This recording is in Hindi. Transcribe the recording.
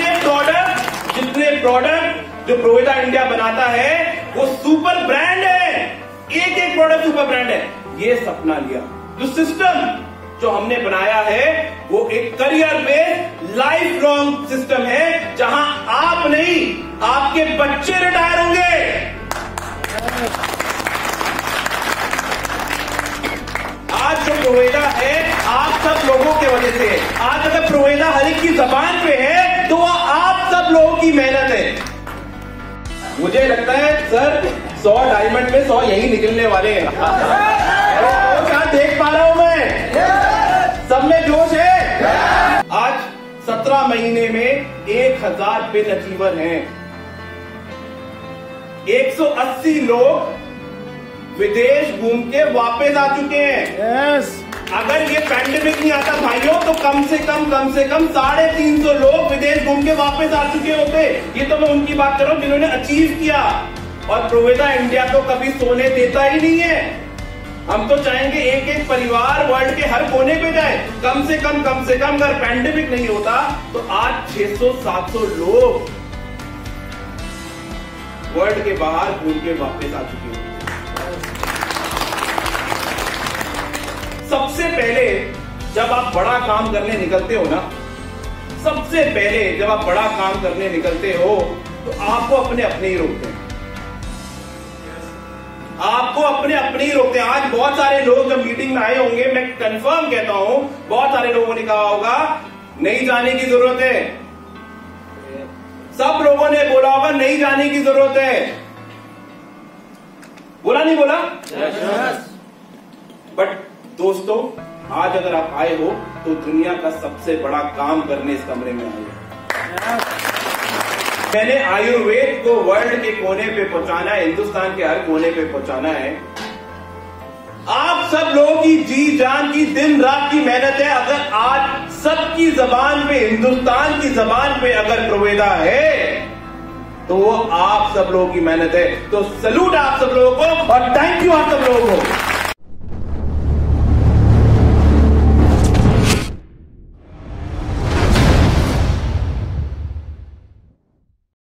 जितने प्रोडक्ट जितने प्रोडक्ट जो प्रोवेटा इंडिया बनाता है, वो सुपर ब्रांड है। एक एक प्रोडक्ट सुपर ब्रांड है। ये सपना लिया। जो सिस्टम जो हमने बनाया है, वो एक career based life long system है, जहाँ आप नहीं, आपके बच्चे रिटायर होंगे। आज जो प्रोवेदा है, आप सब लोगों के वजह से आज अगर प्रोवेदा हर एक की जबान पे है वो आप सब लोगों की मेहनत है। मुझे लगता है सर, सौ डायमंड में सौ यही निकलने वाले हैं। देख पा रहा हूँ मैं? सब में जोश है? आज सत्रह महीने में एक हज़ार पिन अचीवर हैं। 180 लोग विदेश घूम के वापस आ चुके हैं। यस अगर ये पैंडेमिक नहीं आता भाइयों तो कम से कम कम से कम साढ़े तीन सौ लोग विदेश घूम के वापस आ चुके होते ये तो मैं उनकी बात कर रहा हूँ, जिन्होंने अचीव किया। और प्रोवेदा इंडिया तो कभी सोने देता ही नहीं है। हम तो चाहेंगे एक एक परिवार वर्ल्ड के हर कोने पे जाए। कम से कम कम से कम अगर पैंडेमिक नहीं होता तो आज 600-700 लोग वर्ल्ड के बाहर घूम के वापस आ चुके हैं जब आप बड़ा काम करने निकलते हो ना सबसे पहले जब आप बड़ा काम करने निकलते हो तो आपको अपने अपने ही रोकते हैं। आपको अपने अपने ही रोकते हैं। आज बहुत सारे लोग जब मीटिंग में आए होंगे मैं कंफर्म कहता हूँ बहुत सारे लोगों ने कहा होगा नहीं जाने की ज़रूरत है। सब लोगों ने बोला होगा नहीं जाने की ज़रूरत है। बोला नहीं बोला? बट दोस्तों आज अगर आप आए हो तो दुनिया का सबसे बड़ा काम करने इस कमरे में आए मैंने आयुर्वेद को वर्ल्ड के कोने पे पहुंचाना है, हिंदुस्तान के हर कोने पे पहुंचाना है। आप सब लोगों की जी जान की, दिन रात की मेहनत है। अगर आज सबकी जबान पे, हिंदुस्तान की जबान पे अगर प्रवेदा है तो वो आप सब लोगों की मेहनत है। तो सलूट आप सब लोगों को और थैंक यू आप सब लोगों को।